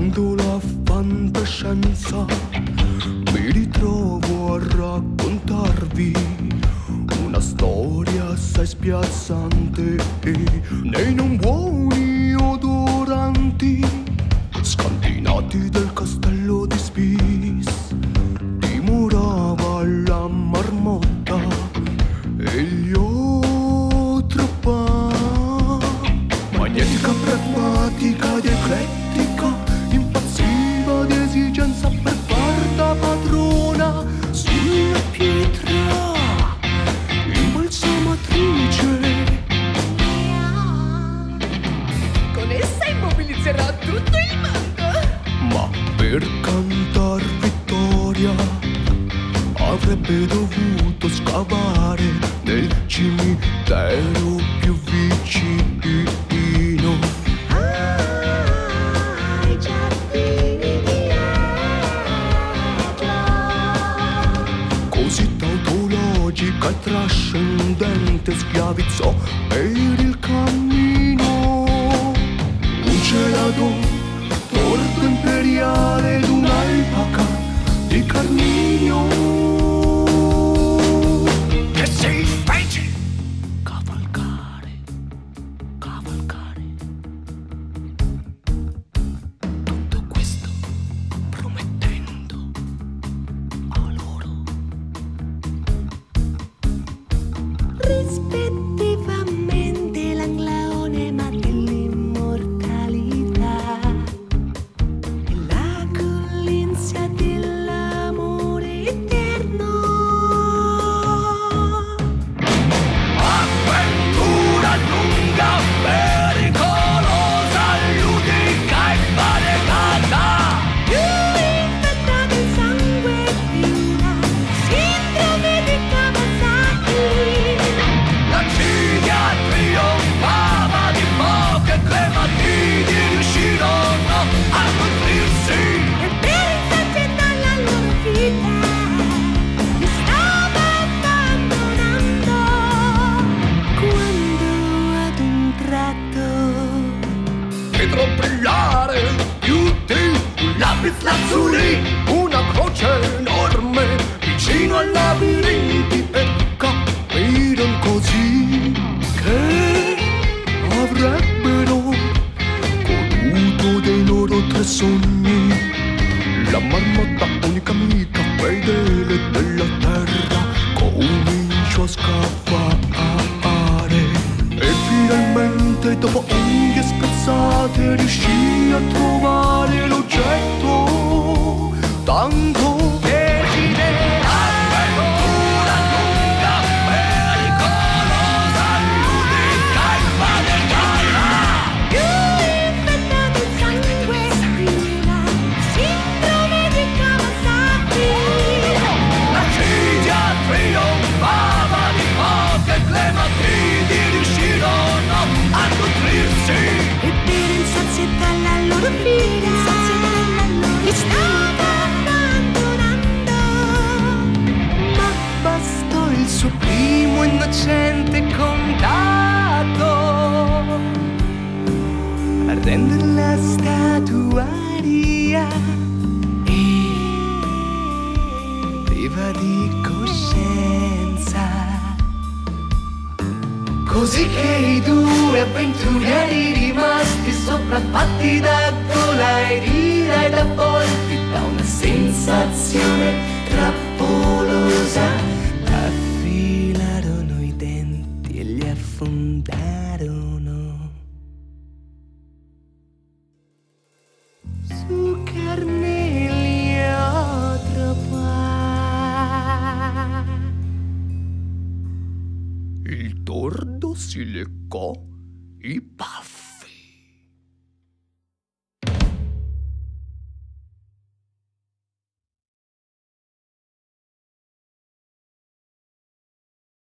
divorando la fantascienza, mi ritrovo a raccontarvi una storia assai spiazzante nei non buoni odoranti, scandinati del castello di Spis, dimorava la marmotta e gli otropa, magnetica, pragmatica ed per cantar vittoria avrebbe dovuto scavare nel cimitero più vicino. Ai giardini di Agla. Così tautologica e trascendente schiavizzò per il cammino un celado torto imperiale ed un'alpaca di carminio Vedrò brillare più un lapis lazuli, una croce enorme vicino ai labirinti e capirono così che avrebbero goduto dei loro tre sogni. La marmotta, unica amica fedele della terra, cominciò a scavare e finalmente dopo a renderla statuaria. E priva di coscienza. Così che i due avventurieri rimasti sopraffatti da gola ed ira ed avvolti da una sensazione trappolosa sur le corps et paf